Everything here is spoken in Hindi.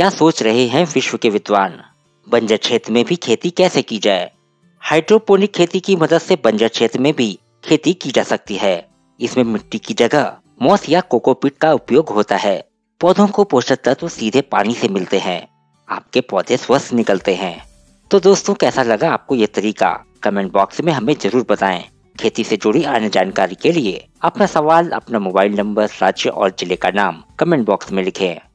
क्या सोच रहे हैं विश्व के विद्वान? बंजर क्षेत्र में भी खेती कैसे की जाए? हाइड्रोपोनिक खेती की मदद से बंजर क्षेत्र में भी खेती की जा सकती है। इसमें मिट्टी की जगह, मॉस या कोकोपीट का उपयोग होता है। पौधों को पोषक तत्व सीधे पानी से मिलते हैं। आपके पौधे स्वस्थ निकलते हैं। तो दोस्तों, कैसा लगा आपको ये तरीका? कमेंट बॉक्स में हमें ज़रूर बताएँ। खेती से जुड़ी अन्य जानकारी के लिए अपना सवाल अपना मोबाइल नंबर, राज्य और ज़िले का नाम कमेंट बॉक्स में लिखें।